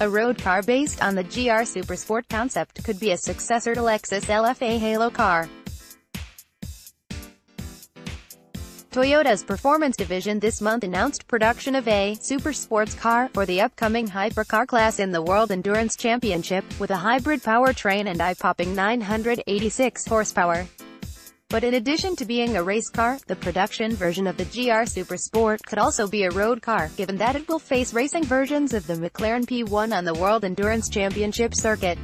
A road car based on the GR Supersport concept could be a successor to Lexus LFA Halo car. Toyota's performance division this month announced production of a super sports car for the upcoming hypercar class in the World Endurance Championship, with a hybrid powertrain and eye-popping 986 horsepower. But in addition to being a race car, the production version of the GR Supersport could also be a road car, given that it will face racing versions of the McLaren P1 on the World Endurance Championship circuit.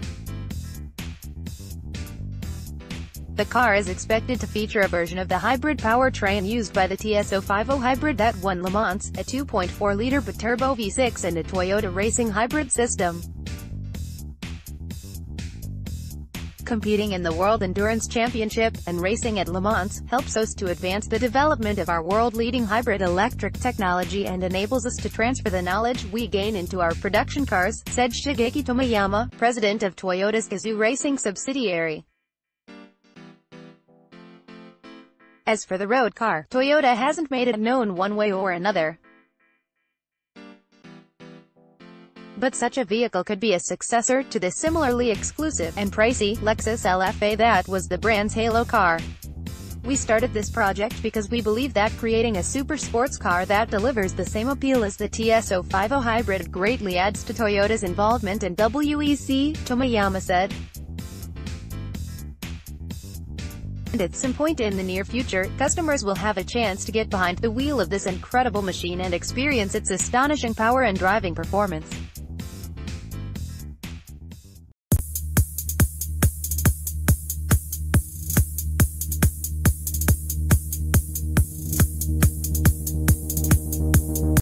The car is expected to feature a version of the hybrid powertrain used by the TS050 hybrid that won Le Mans, a 2.4-liter biturbo V6 and a Toyota racing hybrid system. Competing in the World Endurance Championship, and racing at Le Mans, helps us to advance the development of our world-leading hybrid electric technology and enables us to transfer the knowledge we gain into our production cars, said Shigeki Tomoyama, president of Toyota's Gazoo Racing subsidiary. As for the road car, Toyota hasn't made it known one way or another. But such a vehicle could be a successor to the similarly exclusive and pricey Lexus LFA that was the brand's halo car. We started this project because we believe that creating a super sports car that delivers the same appeal as the TS050 hybrid greatly adds to Toyota's involvement in WEC, Tomoyama said. And at some point in the near future, customers will have a chance to get behind the wheel of this incredible machine and experience its astonishing power and driving performance.